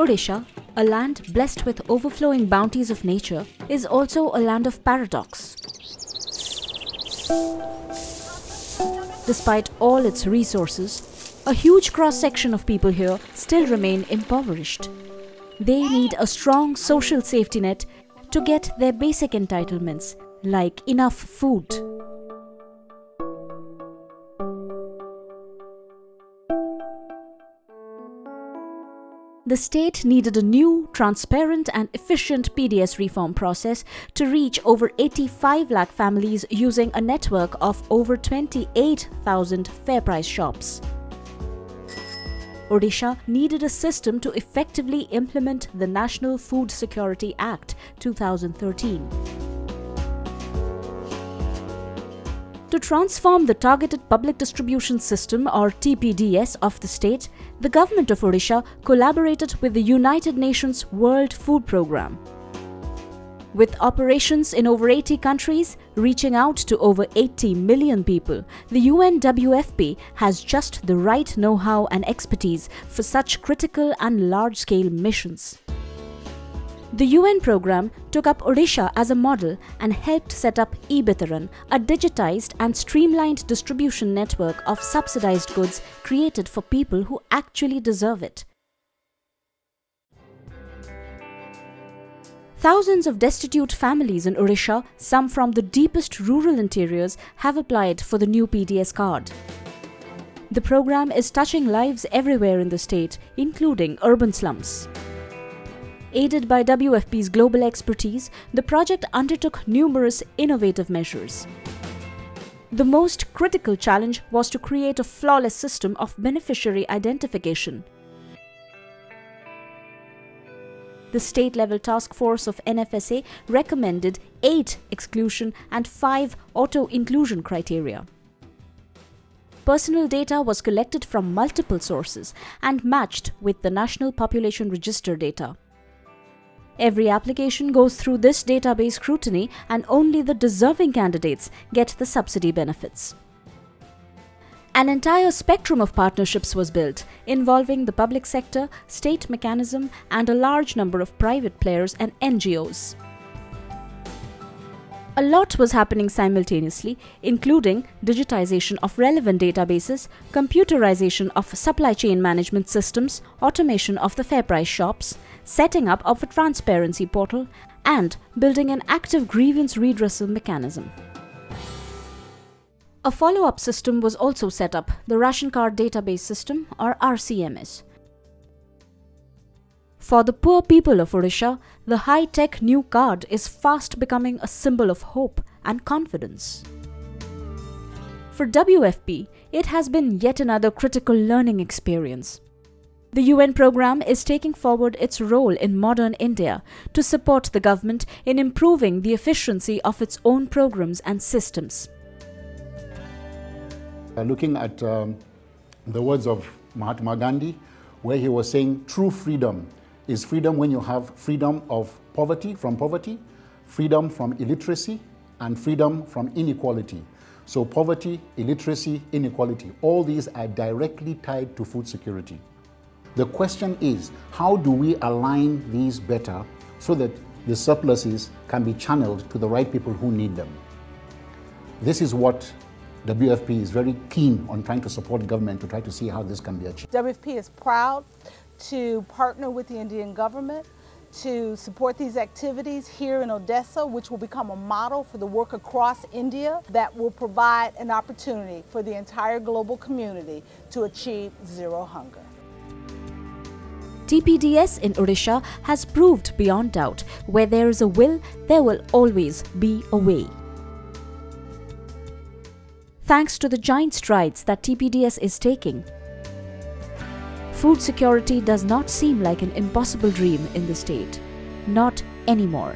Odisha, a land blessed with overflowing bounties of nature, is also a land of paradox. Despite all its resources, a huge cross section of people here still remain impoverished. They need a strong social safety net to get their basic entitlements, like enough food. The state needed a new, transparent, and efficient PDS reform process to reach over 85 lakh families using a network of over 28,000 fair price shops. Odisha needed a system to effectively implement the National Food Security Act 2013. To transform the Targeted Public Distribution System or TPDS of the state, the government of Odisha collaborated with the United Nations World Food Programme. With operations in over 80 countries, reaching out to over 80 million people, the UNWFP has just the right know how and expertise for such critical and large scale missions. The UN program took up Odisha as a model and helped set up eBitaran, a digitized and streamlined distribution network of subsidized goods created for people who actually deserve it. Thousands of destitute families in Odisha, some from the deepest rural interiors, have applied for the new PDS card. The program is touching lives everywhere in the state, including urban slums. Aided by WFP's global expertise, the project undertook numerous innovative measures. The most critical challenge was to create a flawless system of beneficiary identification. The state level task force of NFSA recommended 8 exclusion and 5 auto inclusion criteria. Personal data was collected from multiple sources and matched with the National Population Register data. Every application goes through this database scrutiny and only the deserving candidates get the subsidy benefits. An entire spectrum of partnerships was built, involving the public sector, state mechanism, and a large number of private players and NGOs. A lot was happening simultaneously, including digitization of relevant databases, computerization of supply chain management systems, automation of the fair price shops, setting up of a transparency portal, and building an active grievance redressal mechanism. A follow up system was also set up, the Ration Card Database System or RCMS. For the poor people of Odisha, the high tech new card is fast becoming a symbol of hope and confidence. For WFP, it has been yet another critical learning experience. The UN program is taking forward its role in modern India to support the government in improving the efficiency of its own programs and systems. Uh, looking at um, the words of Mahatma Gandhi, where he was saying true freedom is freedom when you have freedom of poverty from poverty, freedom from illiteracy, and freedom from inequality. So poverty, illiteracy, inequality, all these are directly tied to food security. The question is, how do we align these better so that the surpluses can be channeled to the right people who need them? This is what WFP is very keen on trying to support government to try to see how this can be achieved. WFP is proud to partner with the Indian government to support these activities here in Odisha, which will become a model for the work across India that will provide an opportunity for the entire global community to achieve zero hunger. TPDS in Odisha has proved beyond doubt where there is a will, there will always be a way. Thanks to the giant strides that TPDS is taking, food security does not seem like an impossible dream in the state. Not anymore.